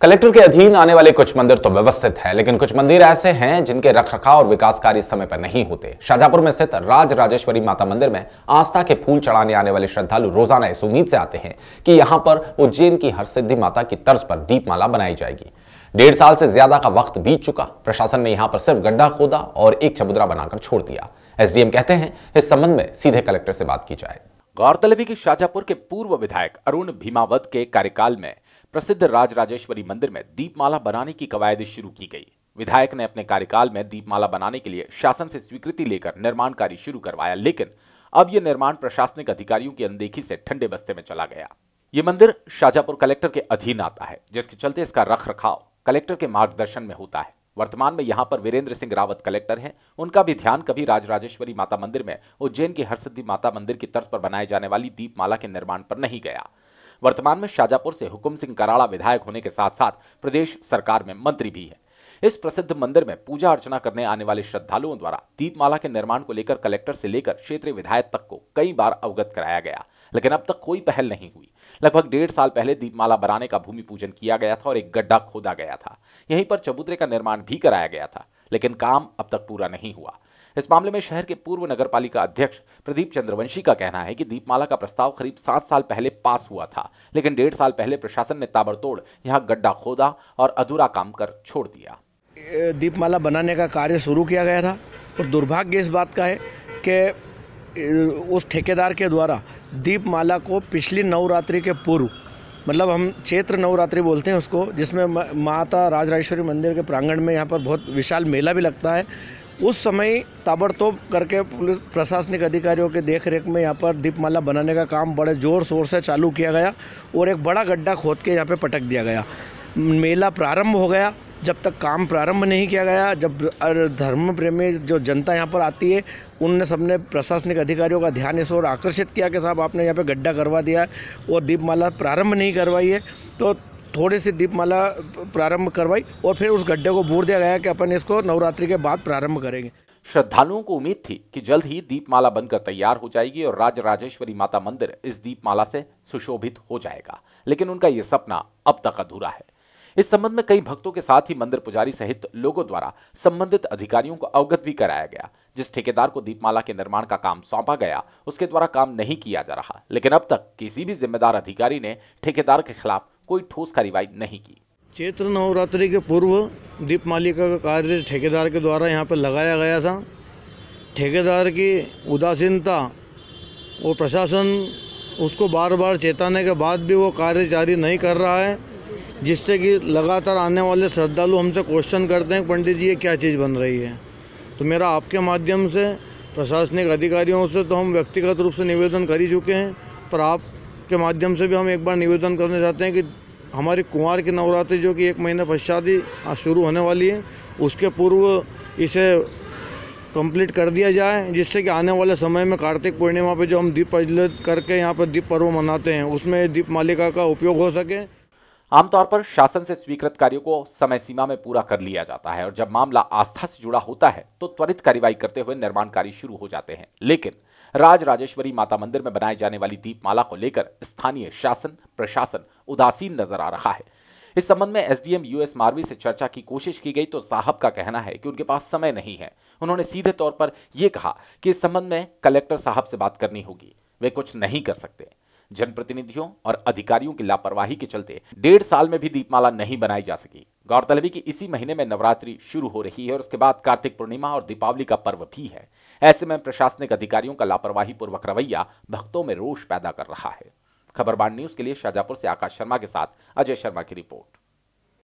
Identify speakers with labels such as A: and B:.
A: Collector के अधीन आने वाले कुछ मंदिर तो व्यवस्थित हैं, लेकिन कुछ मंदिर ऐसे हैं जिनके रखरखाव और विकास कार्य समय पर नहीं होते। शाहजहापुर में स्थित राज राजेश्वरी माता मंदिर में आस्था के फूल चढ़ाने आने वाले श्रद्धालु रोज़ाना इस उम्मीद से आते हैं कि यहाँ पर उज्जैन की हरसिद्धि माता की तर्ज पर दीपमाला बनाई जाएगी। डेढ़ साल से ज़्यादा का वक्त बीत चुका। प्रशासन ने यहाँ पर सिर्फ़ गड्ढा खोदा और एक चबूतरा बनाकर छोड़ दिया। एसडीएम कहते हैं, इस संबंध में सीधे कलेक्टर से बात की जाए।
B: गौरतलब है कि शाहजहापुर के पूर्व विधायक अरुण भीमावत के कार्यकाल में प्रसिद्ध राज राजेश्वरी मंदिर में दीपमाला बनाने की कवायद शुरू की गई। विधायक ने अपने कार्यकाल में दीपमाला बनाने के लिए शासन से स्वीकृति लेकर निर्माण कार्य शुरू करवाया, लेकिन अब यह निर्माण प्रशासनिक अधिकारियों की अनदेखी से ठंडे बस्ते में चला गया। ये मंदिर शाहजहापुर कलेक्टर के अधीन आता है, जिसके चलते इसका रख रखाव कलेक्टर के मार्गदर्शन में होता है। वर्तमान में यहाँ पर वीरेंद्र सिंह रावत कलेक्टर हैं। उनका भी ध्यान कभी राजराजेश्वरी माता मंदिर में, उज्जैन की हरसिद्धि माता मंदिर की तर्ज पर बनाए जाने वाली दीपमाला के निर्माण पर नहीं गया। वर्तमान में शाजापुर से हुकुम सिंह कराड़ा विधायक होने के साथ साथ प्रदेश सरकार में मंत्री भी है। इस प्रसिद्ध मंदिर में पूजा अर्चना करने आने वाले श्रद्धालुओं द्वारा दीपमाला के निर्माण को लेकर कलेक्टर से लेकर क्षेत्रीय विधायक तक को कई बार अवगत कराया गया, लेकिन अब तक कोई पहल नहीं हुई। लगभग डेढ़ साल पहले दीपमाला बनाने का भूमि पूजन किया गया था और एक गड्ढा खोदा गया था। यहीं पर चबूतरे का निर्माण भी कराया गया था, लेकिन काम अब तक पूरा नहीं हुआ। इस मामले में शहर के पूर्व नगर पालिका अध्यक्ष प्रदीप चंद्रवंशी का कहना है कि दीपमाला का प्रस्ताव करीब सात साल पहले पास हुआ था, लेकिन डेढ़ साल पहले प्रशासन ने ताबड़तोड़ यहाँ गड्ढा खोदा और अधूरा काम कर छोड़ दिया।
C: दीपमाला बनाने का कार्य शुरू किया गया था और दुर्भाग्य इस बात का है कि उस ठेकेदार के द्वारा दीपमाला को पिछली नवरात्रि के पूर्व मतलब हम चैत्र नवरात्रि बोलते हैं उसको, जिसमें माता राजराजेश्वरी मंदिर के प्रांगण में यहाँ पर बहुत विशाल मेला भी लगता है। उस समय ताबड़तोब करके पुलिस प्रशासनिक अधिकारियों के देख रेख में यहाँ पर दीपमाला बनाने का काम बड़े ज़ोर शोर से चालू किया गया और एक बड़ा गड्ढा खोद के यहाँ पर पटक दिया गया। मेला प्रारंभ हो गया। जब तक काम प्रारंभ नहीं किया गया, जब धर्म प्रेमी जो जनता यहाँ पर आती है, उनने सबने प्रशासनिक अधिकारियों का ध्यान इस ओर आकर्षित किया कि साहब आपने यहाँ पे गड्ढा करवा दिया और दीपमाला प्रारंभ नहीं करवाई है। तो थोड़ी सी दीपमाला प्रारंभ करवाई और फिर उस गड्ढे को बूढ़ दिया गया कि अपन इसको नवरात्रि के बाद प्रारंभ करेंगे।
B: श्रद्धालुओं को उम्मीद थी कि जल्द ही दीपमाला बनकर तैयार हो जाएगी और राज राजेश्वरी माता मंदिर इस दीपमाला से सुशोभित हो जाएगा। लेकिन उनका यह सपना अब तक अधूरा है। इस संबंध में कई भक्तों के साथ ही मंदिर पुजारी सहित लोगों द्वारा संबंधित अधिकारियों को अवगत भी कराया गया, जिस ठेकेदार को दीपमाला के निर्माण का काम सौंपा गया, उसके द्वारा काम नहीं किया जा रहा। लेकिन अब तक किसी भी जिम्मेदार अधिकारी ने ठेकेदार के खिलाफ कोई ठोस कार्रवाई नहीं की।
C: चैत्र नवरात्रि के पूर्व दीपमालिका का कार्य ठेकेदार के द्वारा यहाँ पर लगाया गया था। ठेकेदार की उदासीनता और प्रशासन उसको बार बार चेताने के बाद भी वो कार्य जारी नहीं कर रहा है। जिससे कि लगातार आने वाले श्रद्धालु हमसे क्वेश्चन करते हैं, पंडित जी, ये क्या चीज़ बन रही है? तो मेरा आपके माध्यम से, प्रशासनिक अधिकारियों से तो हम व्यक्तिगत रूप से निवेदन कर ही चुके हैं, पर आपके माध्यम से भी हम एक बार निवेदन करना चाहते हैं कि हमारी कुंवार की नवरात्रि जो कि एक महीने पश्चात ही शुरू होने वाली है, उसके पूर्व इसे कंप्लीट कर दिया जाए, जिससे कि आने वाले समय में कार्तिक पूर्णिमा पे जो हम दीप प्रज्वलित करके यहाँ पर दीप पर्व मनाते हैं, उसमें दीप मालिका का उपयोग हो सके।
B: आमतौर पर शासन से स्वीकृत कार्यों को समय सीमा में पूरा कर लिया जाता है और जब मामला आस्था से जुड़ा होता है तो त्वरित कार्यवाही करते हुए निर्माण कार्य शुरू हो जाते हैं। लेकिन राज राजेश्वरी माता मंदिर में बनाए जाने वाली दीपमाला को लेकर स्थानीय शासन, प्रशासन उदासीन नज़र आ रहा है। इस संबंध में एसडीएम यूएस मारवी से चर्चा की कोशिश की गई तो साहब का कहना है कि उनके पास समय नहीं है। उन्होंने सीधे तौर पर यह कहा कि इस संबंध में कलेक्टर साहब से बात करनी होगी। वे कुछ नहीं कर सकते। जनप्रतिनिधियों और अधिकारियों की लापरवाही के चलते डेढ़ साल में भी दीपमाला नहीं बनाई जा सकी। गौरतलब है कि इसी महीने में नवरात्रि शुरू हो रही है और उसके बाद कार्तिक पूर्णिमा और दीपावली का पर्व भी है। ऐसे में प्रशासनिक अधिकारियों का लापरवाही पूर्वक रवैया भक्तों में रोष पैदा कर रहा है। खबरबान न्यूज़ के लिए शाजापुर से आकाश शर्मा के साथ अजय शर्मा की रिपोर्ट।